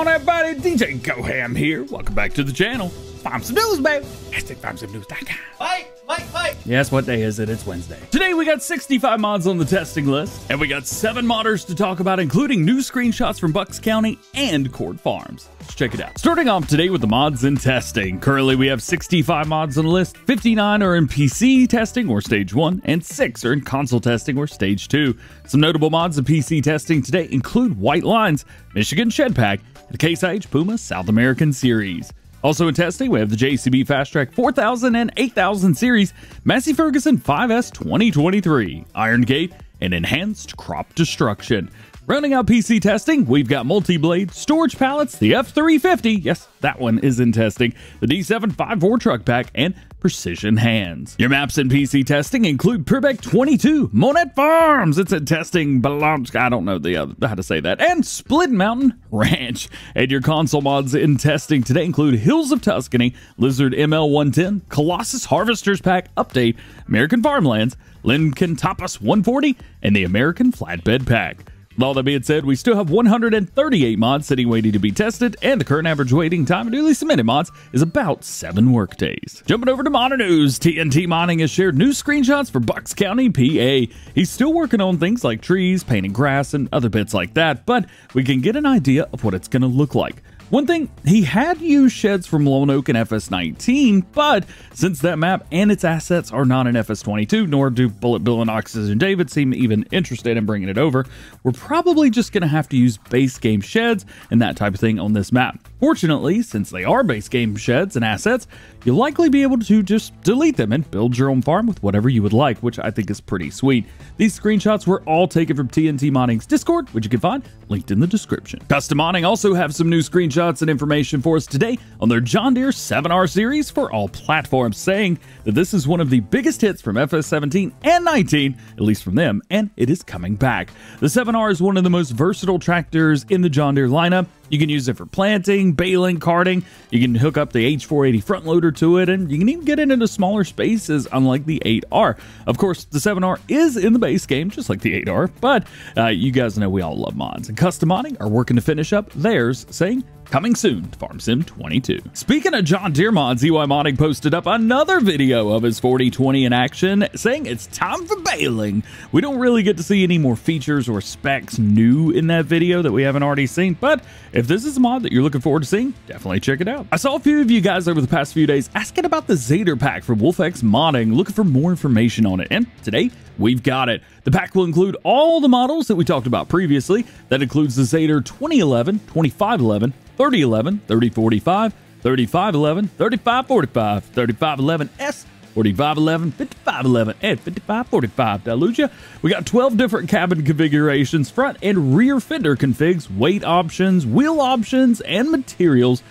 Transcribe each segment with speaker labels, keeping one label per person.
Speaker 1: on, everybody? DJ GoHam here. Welcome back to the channel. Farm Sim News, baby. Hashtag farmsimnews.com.
Speaker 2: Fight! Fight! Fight!
Speaker 1: Yes, what day is it? It's Wednesday. Today we got 65 mods on the testing list, and we got 7 modders to talk about, including new screenshots from Bucks County and Court Farms. Let's check it out. Starting off today with the mods in testing. Currently we have 65 mods on the list, 59 are in PC testing or stage 1, and 6 are in console testing or stage 2. Some notable mods in PC testing today include White Lines, Michigan Shed Pack, and IH Puma South American Series. Also in testing, we have the JCB Fast Track 4000 and 8000 series, Massey Ferguson 5S 2023, Iron Gate, and Enhanced Crop Destruction. Rounding out PC testing, we've got multi-blade, storage pallets, the F350, yes, that one is in testing, the D754 truck pack, and precision hands. Your maps in PC testing include Purbeck 22, Monet Farms, it's in testing, belongs, I don't know the other, how to say that, and Split Mountain Ranch. And your console mods in testing today include Hills of Tuscany, Lizard ML110, Colossus Harvesters Pack Update, American Farmlands, Lincoln Tapas 140, and the American Flatbed Pack. With all that being said, we still have 138 mods sitting waiting to be tested, and the current average waiting time of newly submitted mods is about 7 workdays. Jumping over to Modern News, TNT Modding has shared new screenshots for Bucks County, PA. He's still working on things like trees, painting grass, and other bits like that, but we can get an idea of what it's going to look like. One thing, he had used sheds from Lone Oak and FS19, but since that map and its assets are not in FS22, nor do Bullet Bill and Oxygen David seem even interested in bringing it over, we're probably just going to have to use base game sheds and that type of thing on this map. Fortunately, since they are base game sheds and assets, you'll likely be able to just delete them and build your own farm with whatever you would like, which I think is pretty sweet. These screenshots were all taken from TNT Modding's Discord, which you can find linked in the description. Custom Modding also have some new screenshots and information for us today on their John Deere 7R series for all platforms, saying that this is one of the biggest hits from FS17 and 19, at least from them, and it is coming back. The 7R is one of the most versatile tractors in the John Deere lineup, you can use it for planting, baling, carting. You can hook up the H480 front loader to it, and you can even get it into smaller spaces, unlike the 8R. Of course, the 7R is in the base game, just like the 8R, but uh, you guys know we all love mods, and Custom Modding are working to finish up theirs, saying Coming soon to Farm Sim 22. Speaking of John Deere mods, EY Modding posted up another video of his 4020 in action, saying it's time for baling. We don't really get to see any more features or specs new in that video that we haven't already seen, but if this is a mod that you're looking forward to seeing, definitely check it out. I saw a few of you guys over the past few days asking about the Zetor pack from WOLFex Modding, looking for more information on it, and today we've got it. The pack will include all the models that we talked about previously. That includes the Zetor 2011, 2511, 3011, 3045, 3511, 3545, 3511S, 4511, 5511, and 5545. Deluja. We got 12 different cabin configurations, front and rear fender configs, weight options, wheel options, and materials.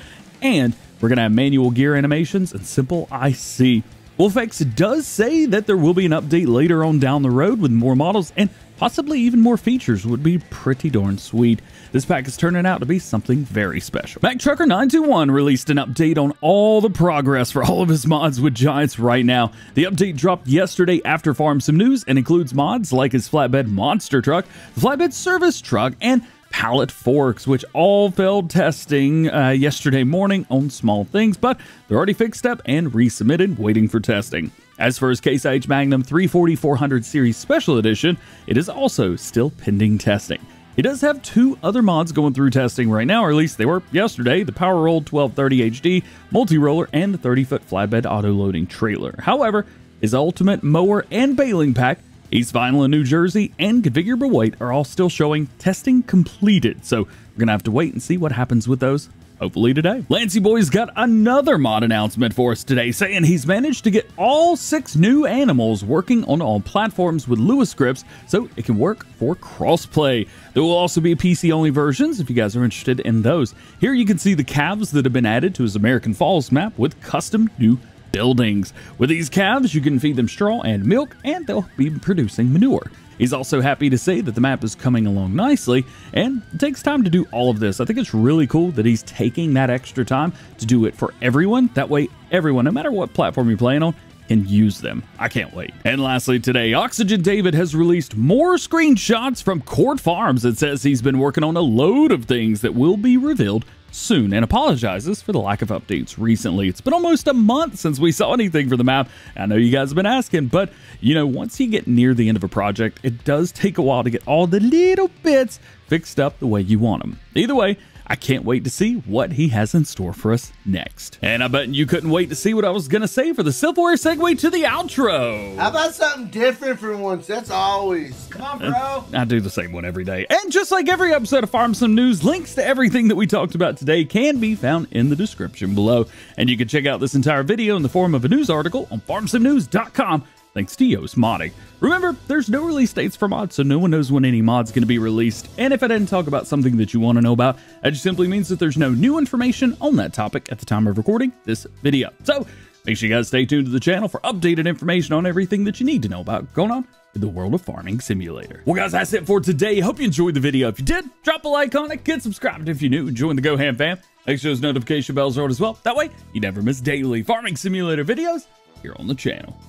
Speaker 1: And we're going to have manual gear animations and simple IC. WOLFex does say that there will be an update later on down the road with more models and possibly even more features would be pretty darn sweet. This pack is turning out to be something very special. MackTrucker921 released an update on all the progress for all of his mods with Giants right now. The update dropped yesterday after Farm Sim News and includes mods like his flatbed monster truck, the flatbed service truck, and pallet forks, which all failed testing uh, yesterday morning on small things, but they're already fixed up and resubmitted, waiting for testing. As for his Case IH Magnum 340-400 Series Special Edition, it is also still pending testing. He does have two other mods going through testing right now, or at least they were yesterday, the Power Roll 1230 HD multi-roller and the 30-foot flatbed auto-loading trailer. However, his Ultimate Mower and Baling Pack East Vinyl in New Jersey and Configurable Weight are all still showing testing completed, so we're gonna have to wait and see what happens with those hopefully today. Lancyboi's got another mod announcement for us today, saying he's managed to get all six new animals working on all platforms with Lua scripts so it can work for crossplay. There will also be PC-only versions if you guys are interested in those. Here you can see the calves that have been added to his American Falls map with custom new buildings. With these calves, you can feed them straw and milk, and they'll be producing manure. He's also happy to say that the map is coming along nicely, and it takes time to do all of this. I think it's really cool that he's taking that extra time to do it for everyone. That way, everyone, no matter what platform you're playing on, can use them. I can't wait. And lastly today, Oxygen David has released more screenshots from Court Farms. It says he's been working on a load of things that will be revealed soon and apologizes for the lack of updates recently. It's been almost a month since we saw anything for the map. I know you guys have been asking, but you know, once you get near the end of a project, it does take a while to get all the little bits fixed up the way you want them. Either way, I can't wait to see what he has in store for us next. And I bet you couldn't wait to see what I was going to say for the Silverware segue to the outro.
Speaker 2: How about something different for once? That's always. Come on, bro.
Speaker 1: I do the same one every day. And just like every episode of Farm Sim News, links to everything that we talked about today can be found in the description below. And you can check out this entire video in the form of a news article on farmsimnews.com thanks to Yoast Modding. Remember, there's no release dates for mods, so no one knows when any mod's going to be released, and if I didn't talk about something that you want to know about, that just simply means that there's no new information on that topic at the time of recording this video. So, make sure you guys stay tuned to the channel for updated information on everything that you need to know about going on in the world of Farming Simulator. Well, guys, that's it for today. Hope you enjoyed the video. If you did, drop a like on it, get subscribed if you're new, join the GoHam fam. Make sure those notification bells are on as well. That way, you never miss daily Farming Simulator videos here on the channel.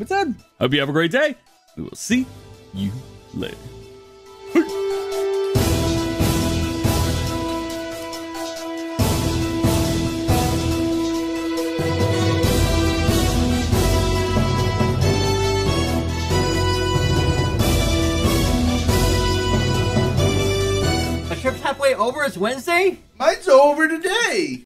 Speaker 1: But then, hope you have a great day. We will see you later.
Speaker 3: My trip's halfway over. It's Wednesday.
Speaker 2: Mine's over today.